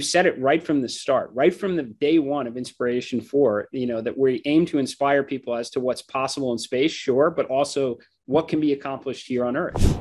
you said it right from the start, right from the day one of Inspiration 4, you know, that we aim to inspire people as to what's possible in space, sure, but also what can be accomplished here on Earth.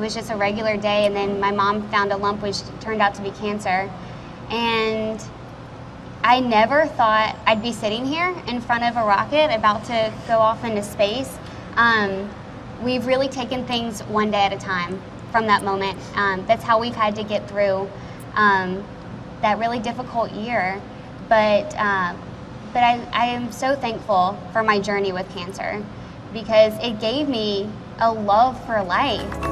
Was just a regular day, and then my mom found a lump which turned out to be cancer. And I never thought I'd be sitting here in front of a rocket about to go off into space. Um, we've really taken things one day at a time from that moment. Um, that's how we've had to get through um, that really difficult year. But, uh, but I, I am so thankful for my journey with cancer because it gave me a love for life.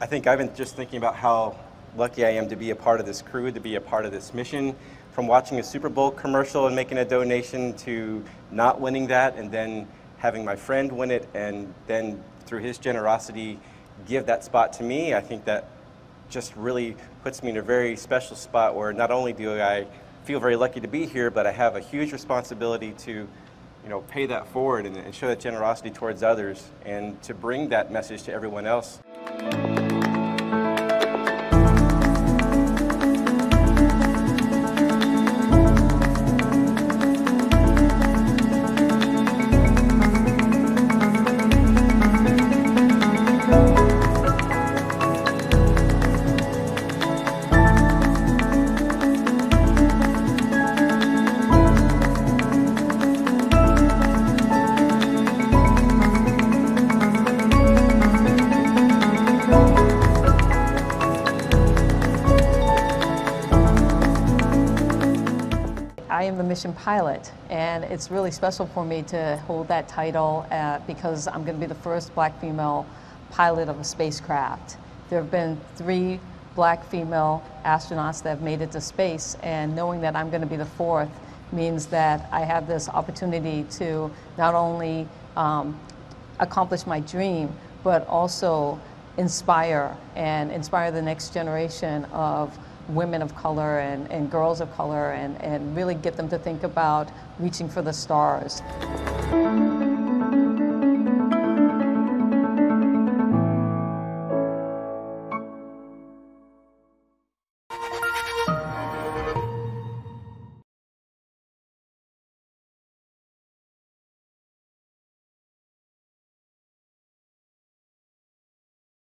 I think I've been just thinking about how lucky I am to be a part of this crew, to be a part of this mission. From watching a Super Bowl commercial and making a donation to not winning that and then having my friend win it and then through his generosity give that spot to me, I think that just really puts me in a very special spot where not only do I feel very lucky to be here, but I have a huge responsibility to you know, pay that forward and, and show that generosity towards others and to bring that message to everyone else. Am the mission pilot, and it's really special for me to hold that title uh, because I'm going to be the first black female pilot of a spacecraft. There have been three black female astronauts that have made it to space, and knowing that I'm going to be the fourth means that I have this opportunity to not only um, accomplish my dream, but also inspire and inspire the next generation of women of color and, and girls of color and, and really get them to think about reaching for the stars.